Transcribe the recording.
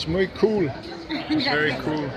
It's very cool. It's Very cool.